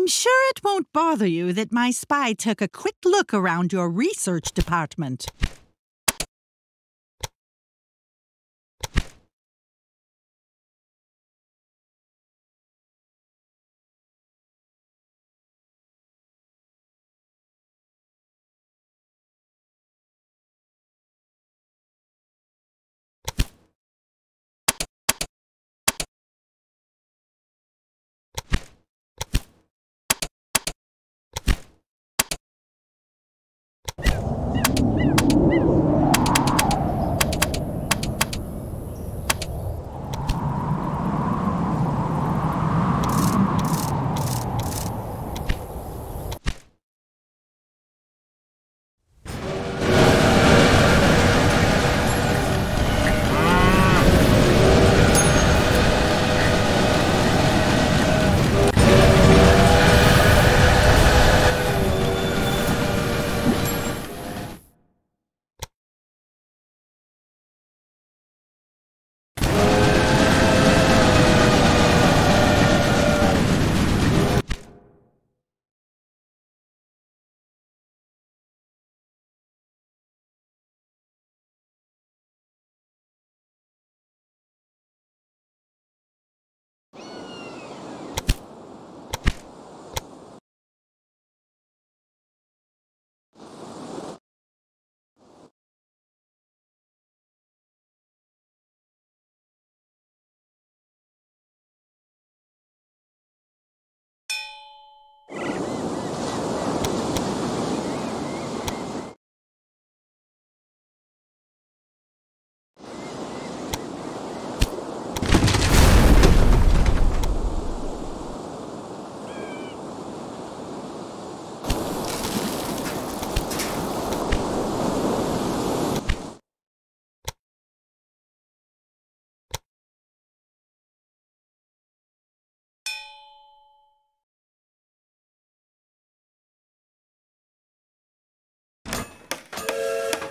I'm sure it won't bother you that my spy took a quick look around your research department.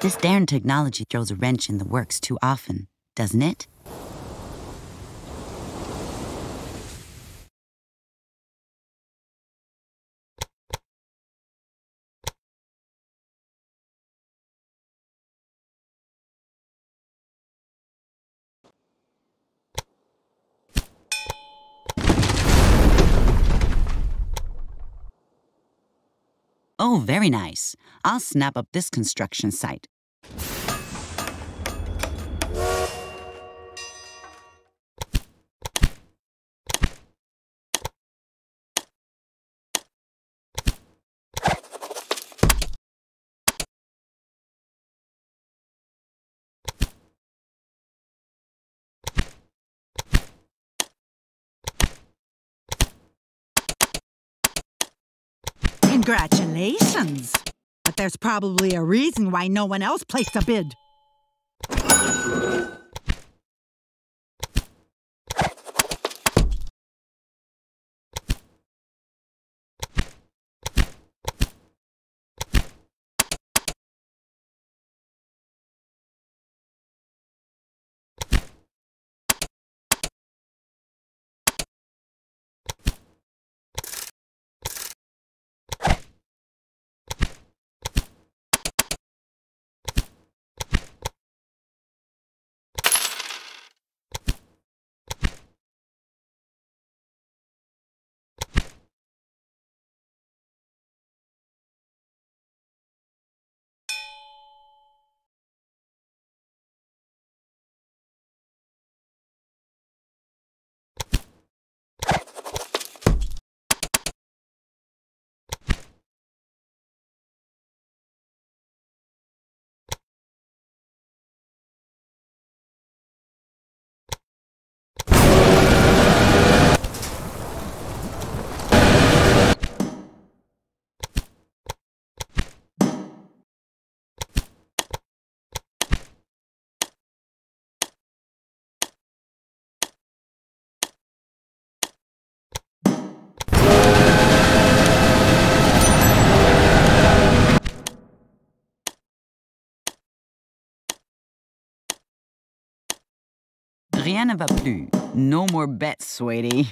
This darn technology throws a wrench in the works too often, doesn't it? Oh, very nice. I'll snap up this construction site. Congratulations! But there's probably a reason why no one else placed a bid. Rien ne va plus. No more bets, sweetie.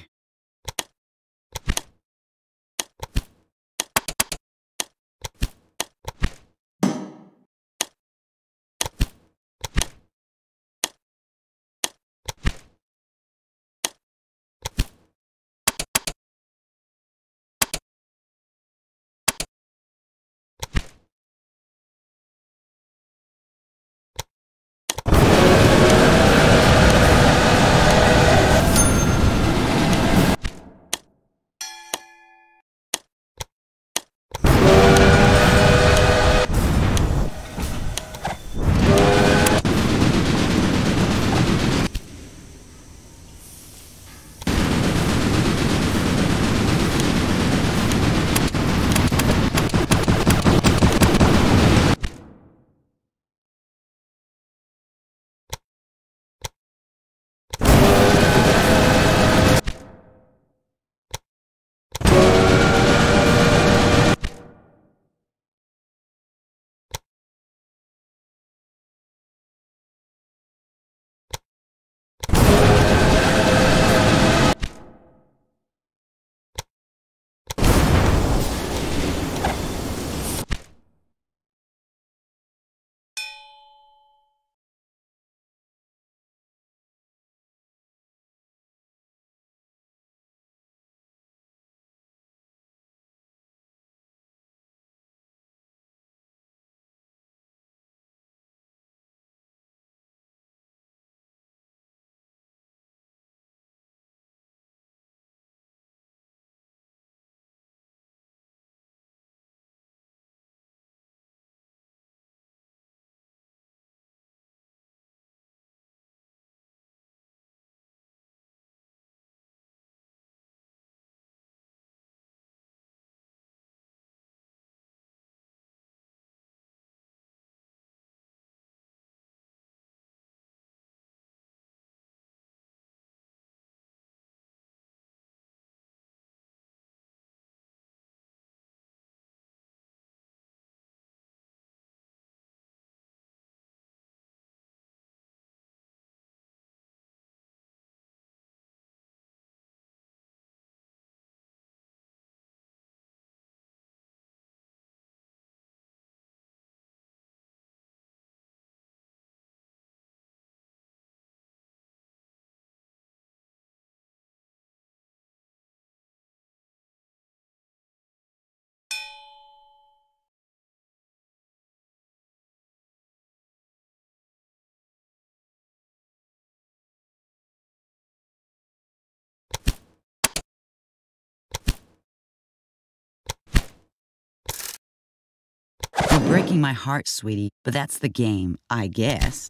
Breaking my heart, sweetie, but that's the game, I guess.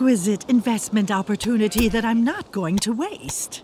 Exquisite investment opportunity that I'm not going to waste.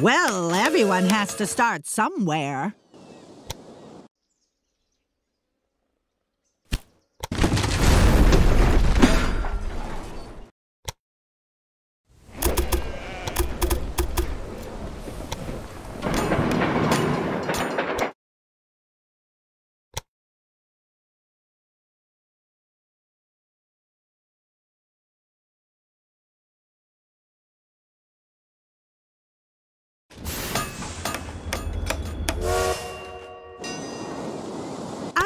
Well, everyone has to start somewhere.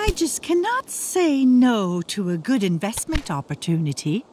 I just cannot say no to a good investment opportunity.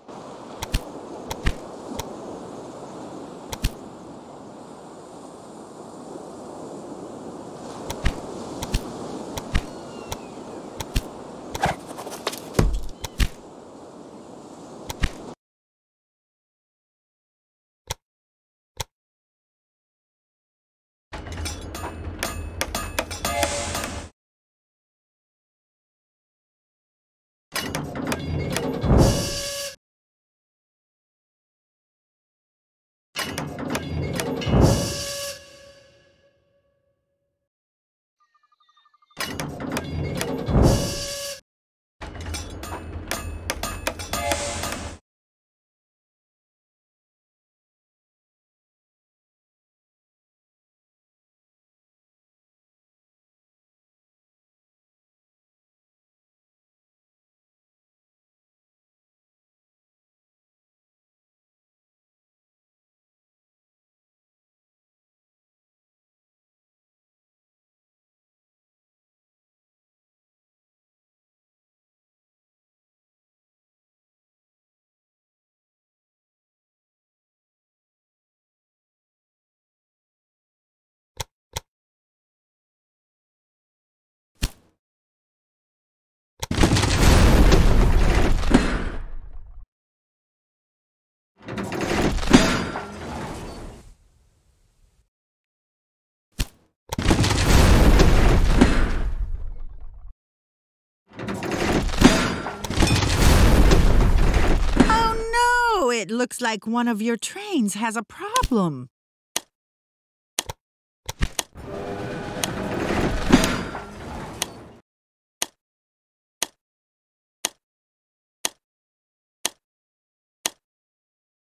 Looks like one of your trains has a problem.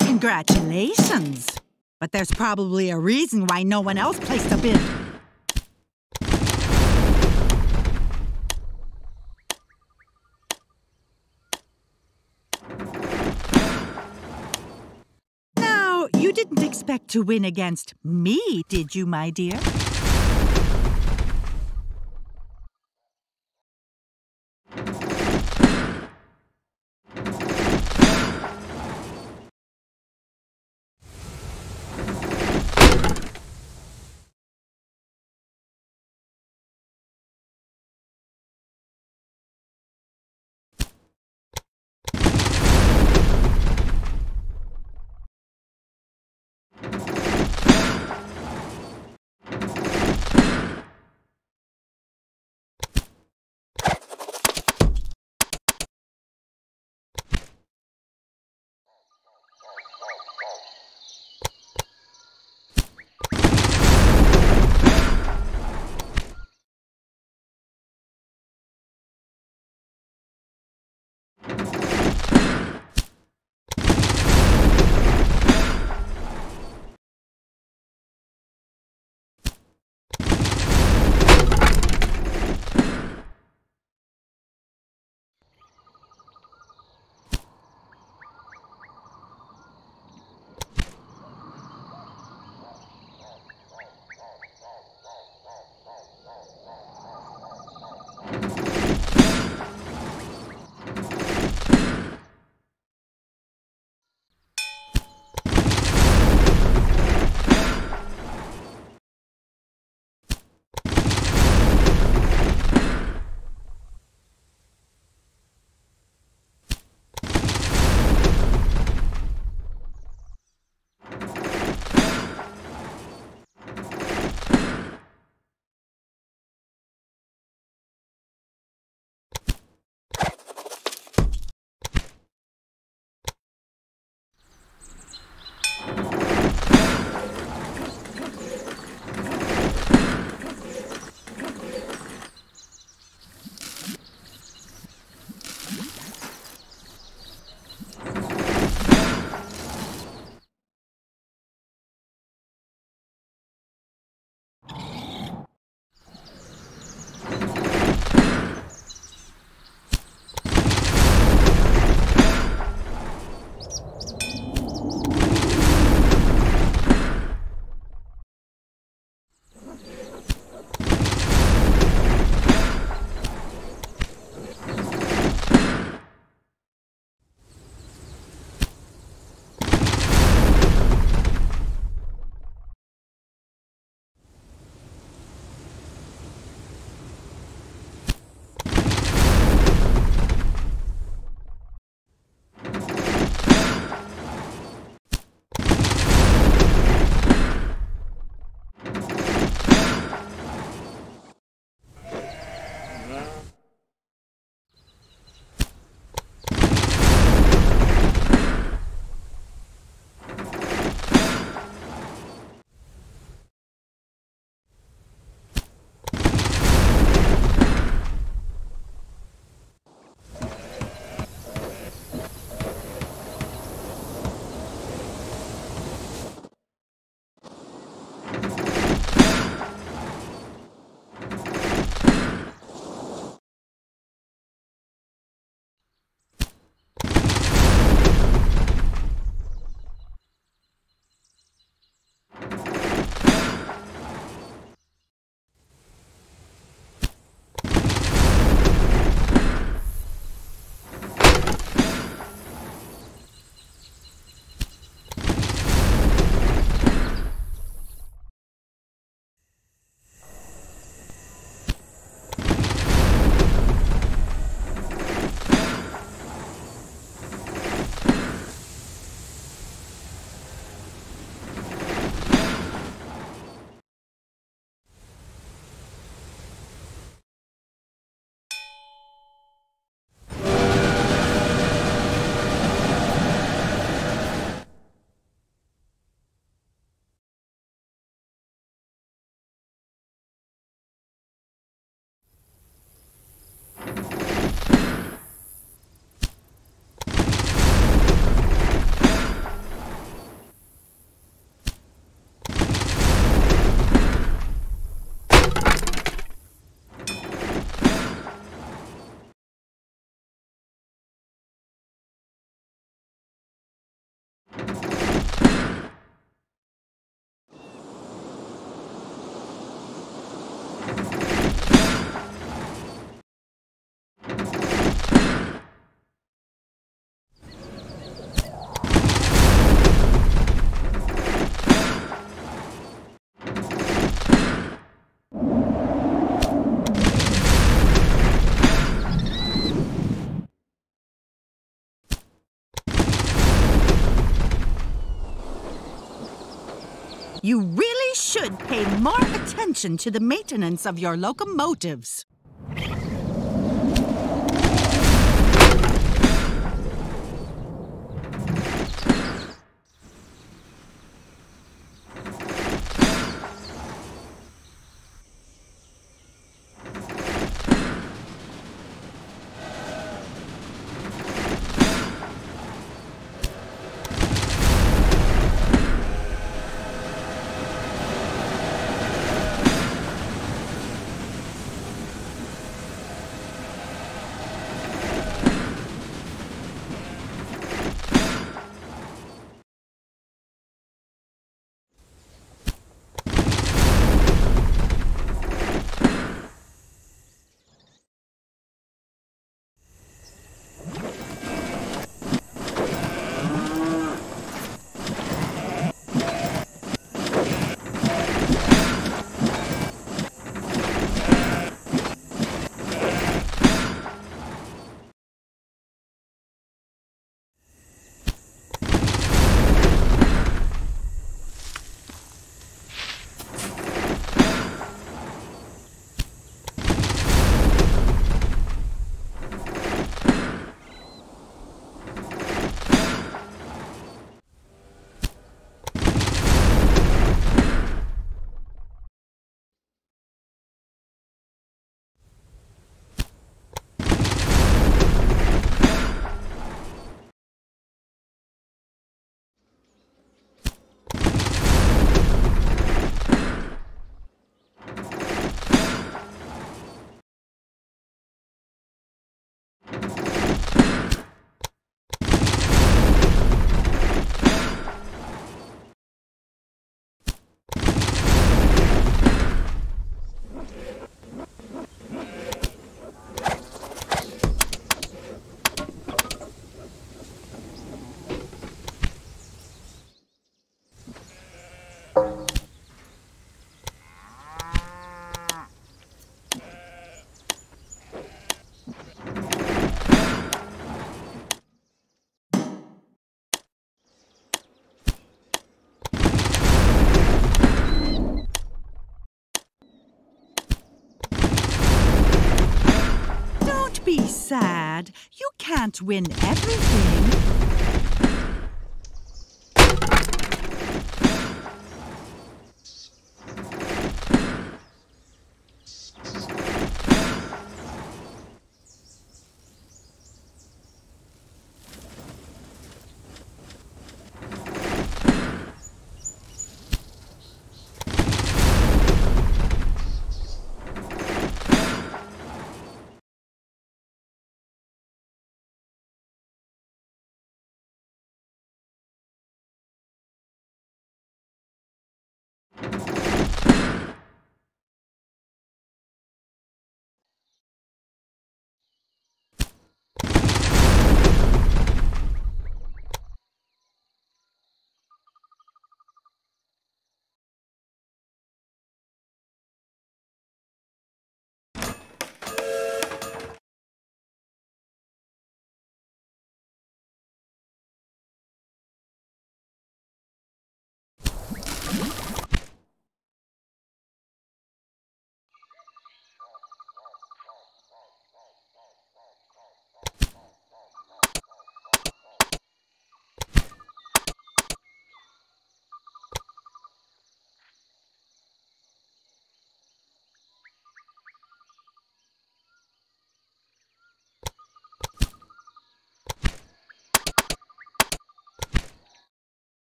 Congratulations! But there's probably a reason why no one else placed a bid. Now, you didn't expect to win against me, did you, my dear? You really should pay more attention to the maintenance of your locomotives. Sad. You can't win everything.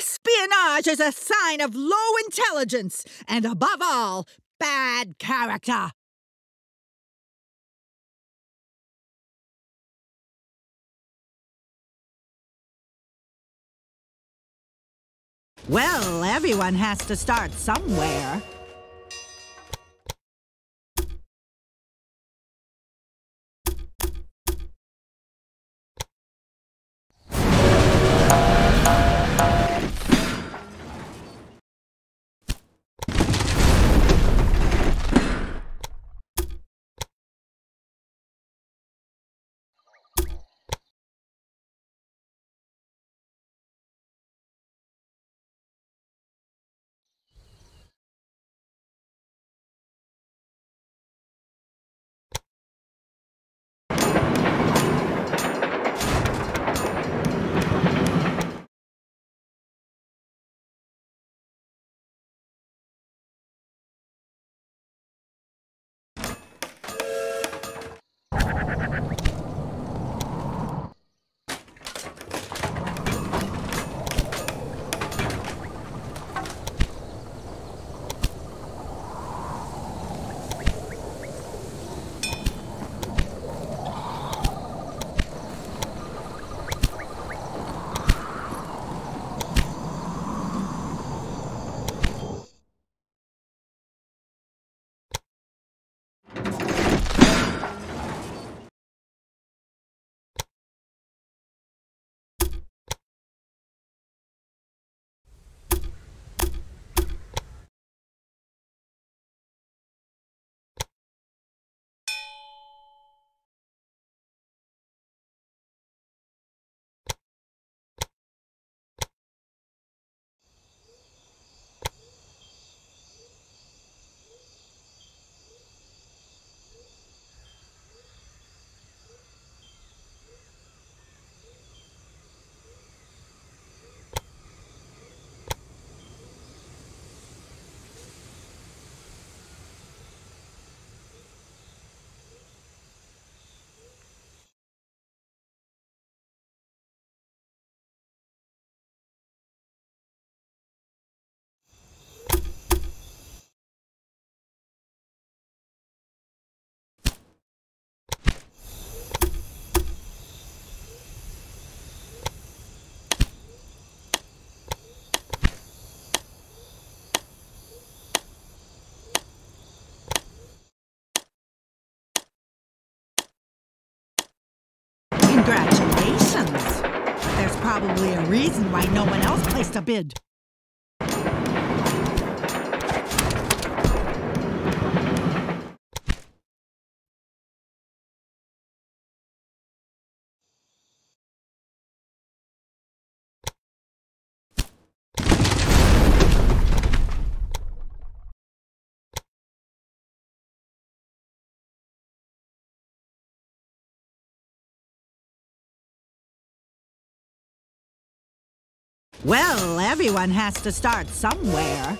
Espionage is a sign of low intelligence, and above all, bad character. Well, everyone has to start somewhere. Congratulations! There's probably a reason why no one else placed a bid. Well, everyone has to start somewhere.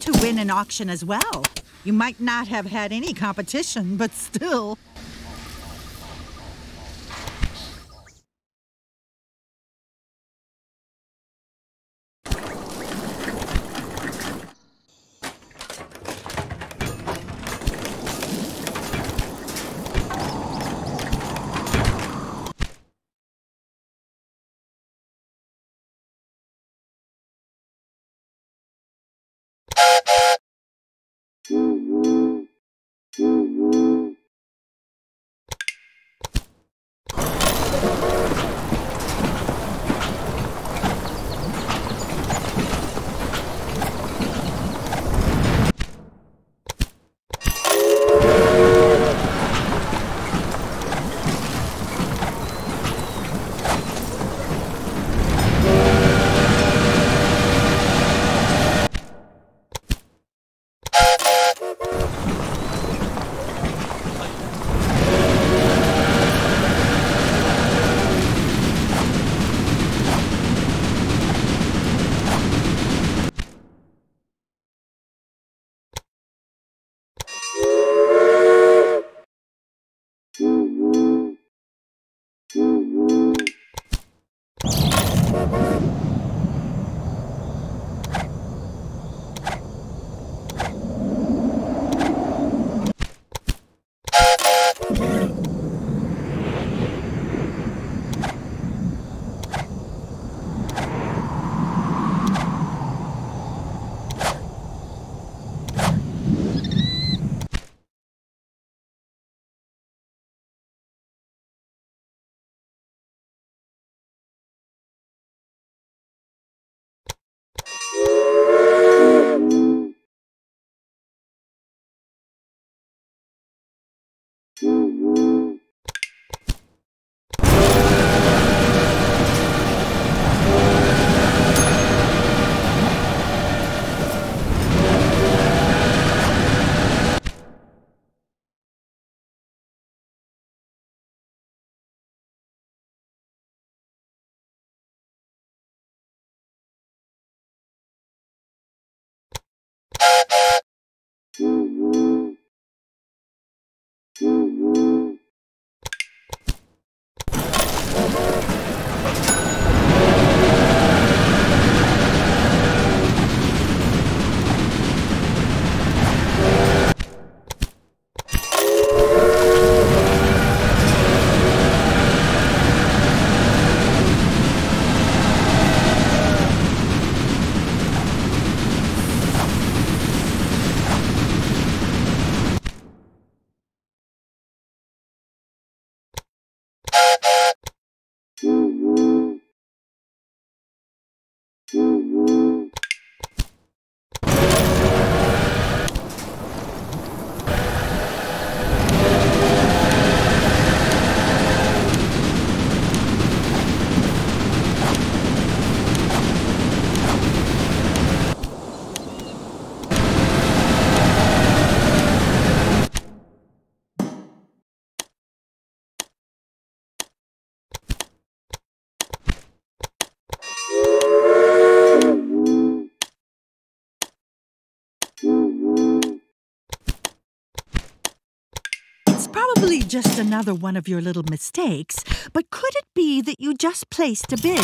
To win an auction as well. You might not have had any competition, but still. Probably just another one of your little mistakes, but could it be that you just placed a bid?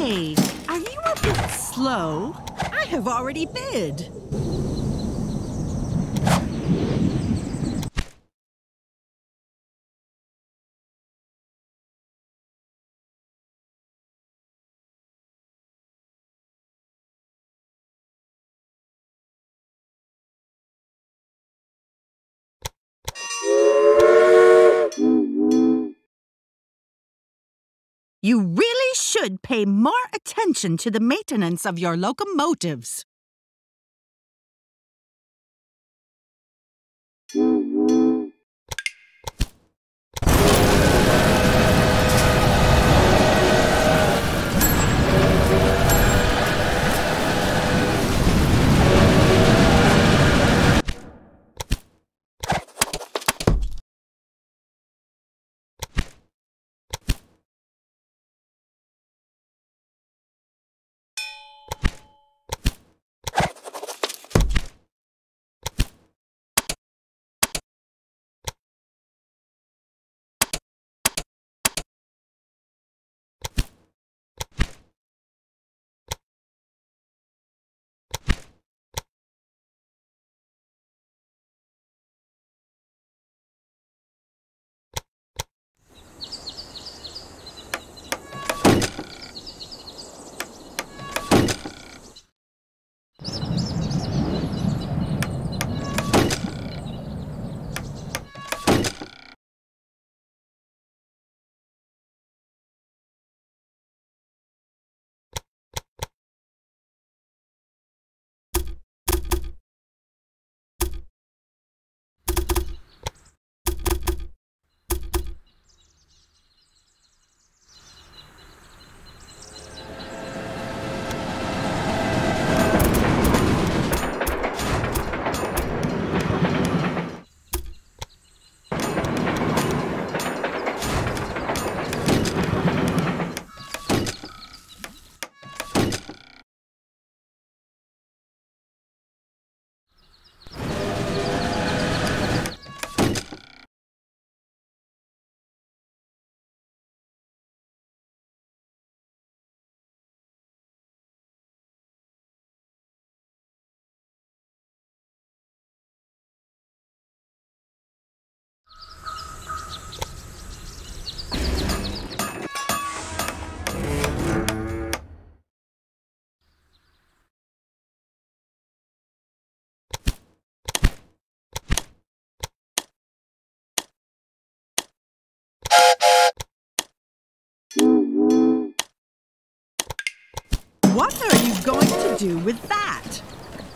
Say, are you a slow? I have already bid. You really should pay more attention to the maintenance of your locomotives. What are you going to do with that?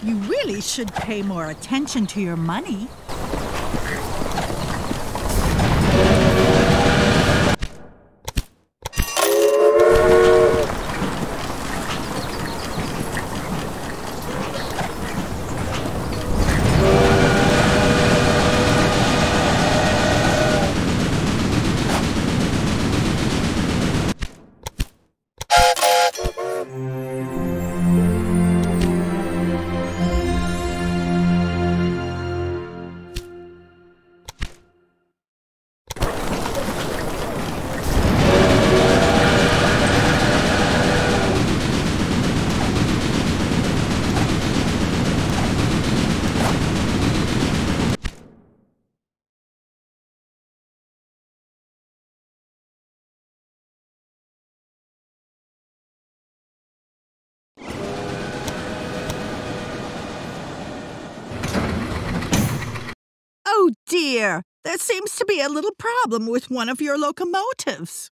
You really should pay more attention to your money. There seems to be a little problem with one of your locomotives.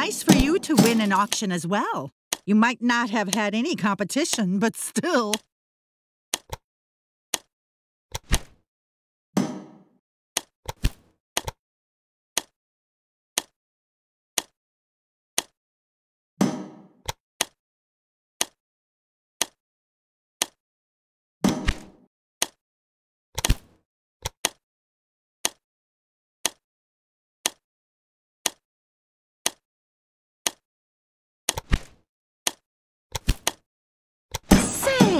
Nice for you to win an auction as well. You might not have had any competition, but still.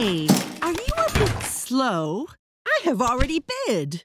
Say, are you a I have already bid.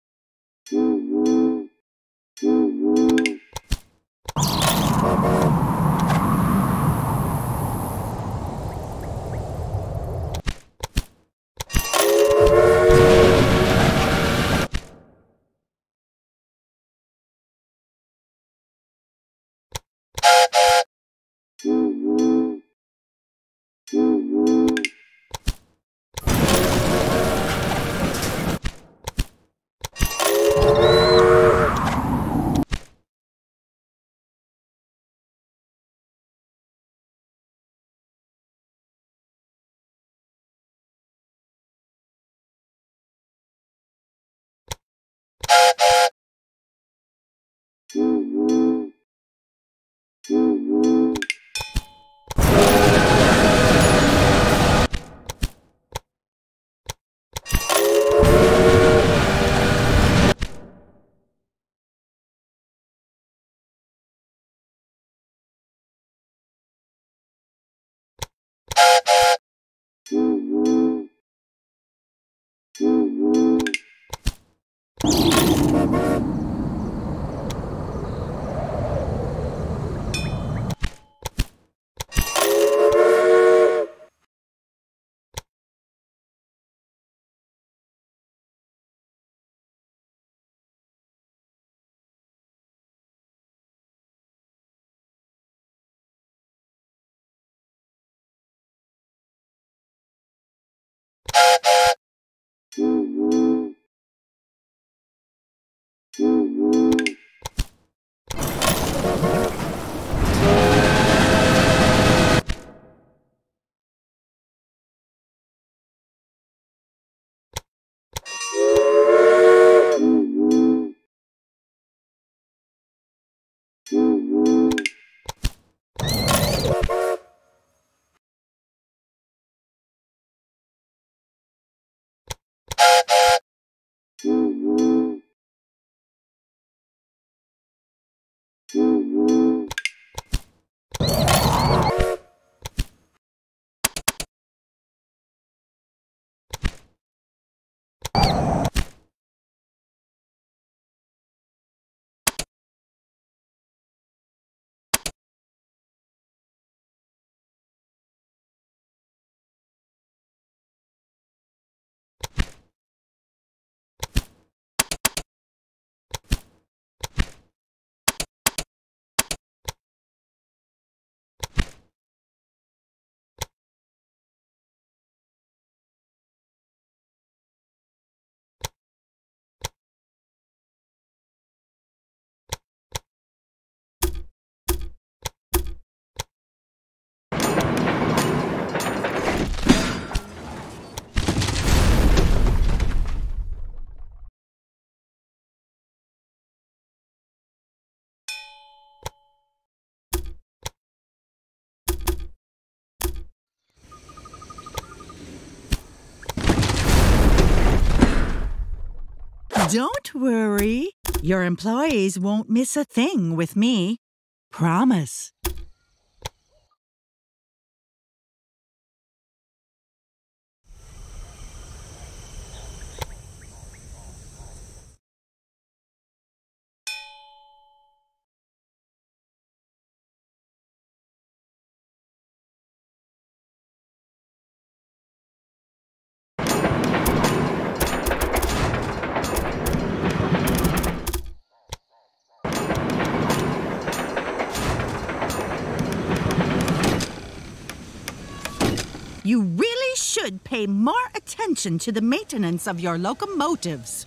Don't worry. Your employees won't miss a thing with me. Promise. You really should pay more attention to the maintenance of your locomotives.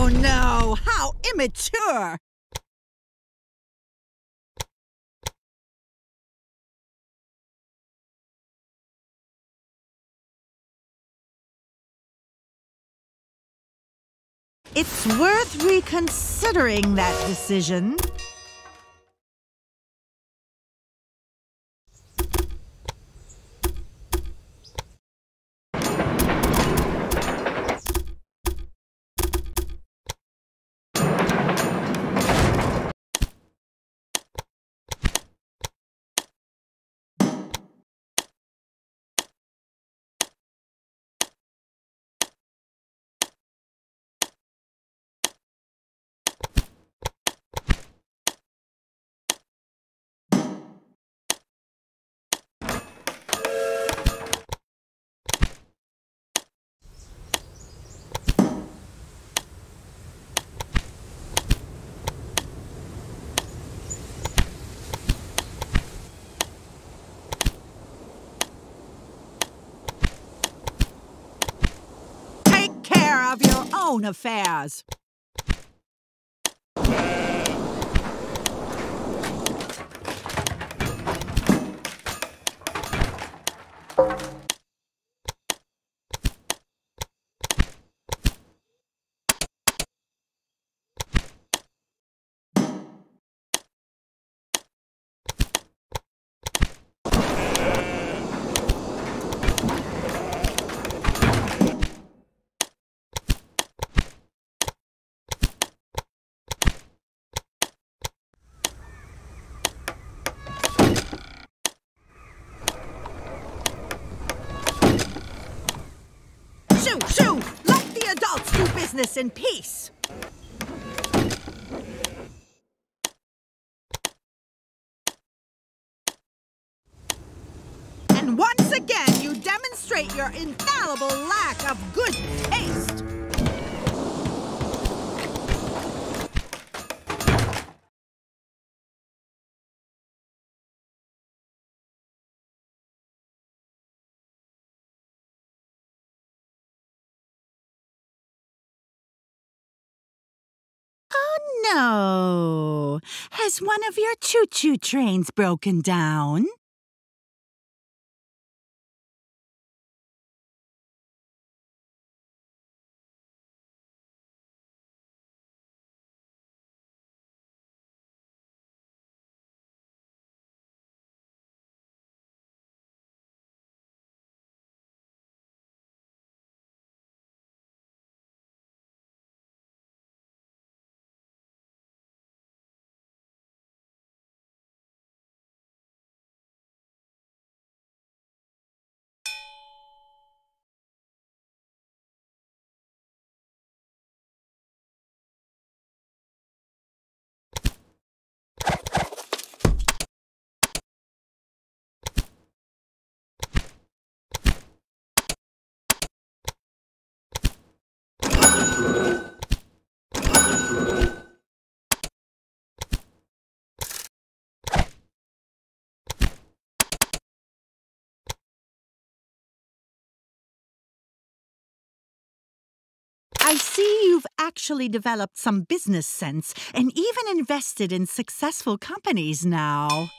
Oh no! How immature! It's worth reconsidering that decision. Of your own affairs. Shoo, shoo! Let the adults do business in peace. And once again, you demonstrate your infallible lack of good taste. No! Has one of your choo-choo trains broken down? I see you've actually developed some business sense and even invested in successful companies now.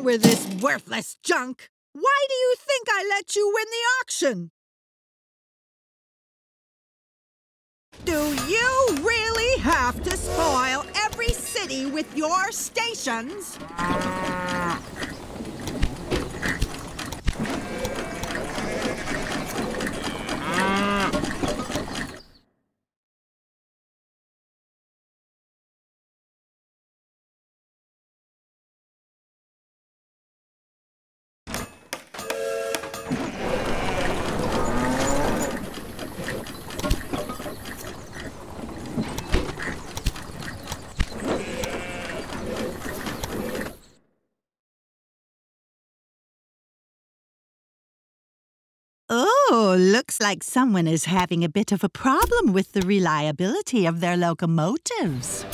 With this worthless junk. Why do you think I let you win the auction? Do you really have to spoil every city with your stations? Looks like someone is having a bit of a problem with the reliability of their locomotives.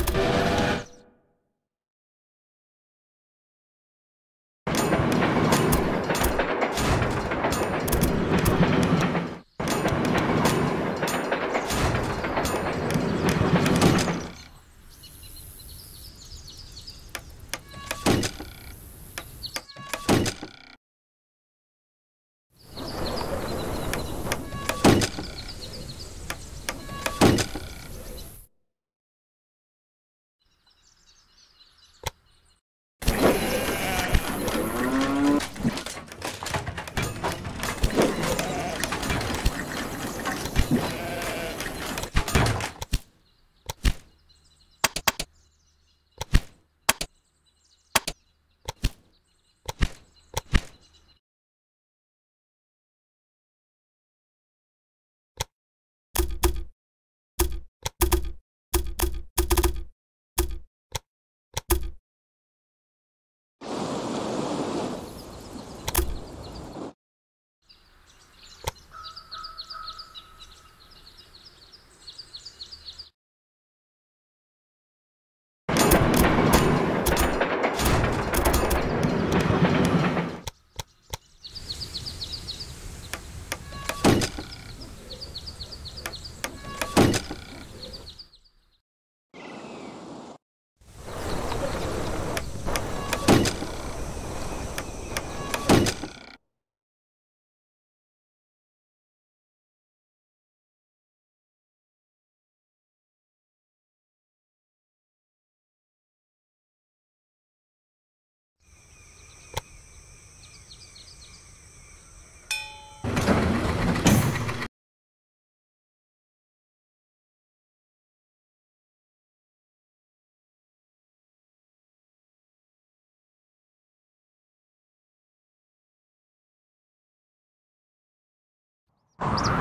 you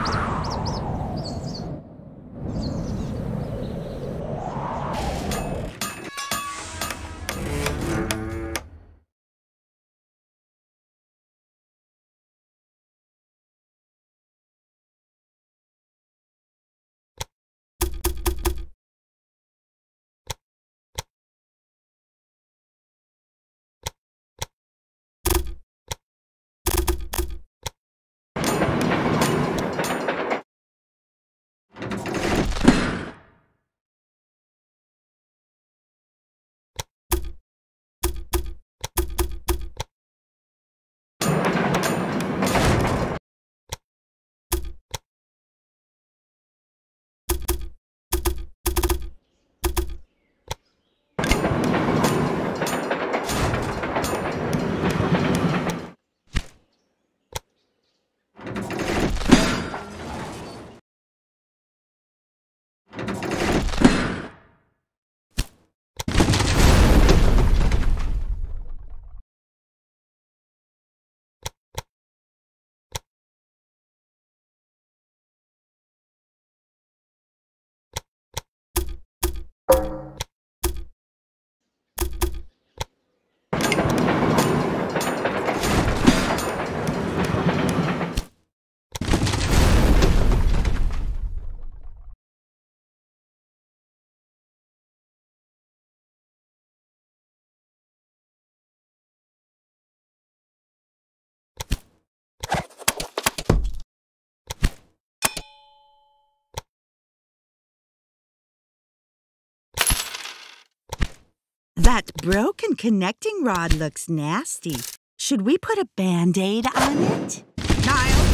That broken connecting rod looks nasty. Should we put a band-aid on it? Niles,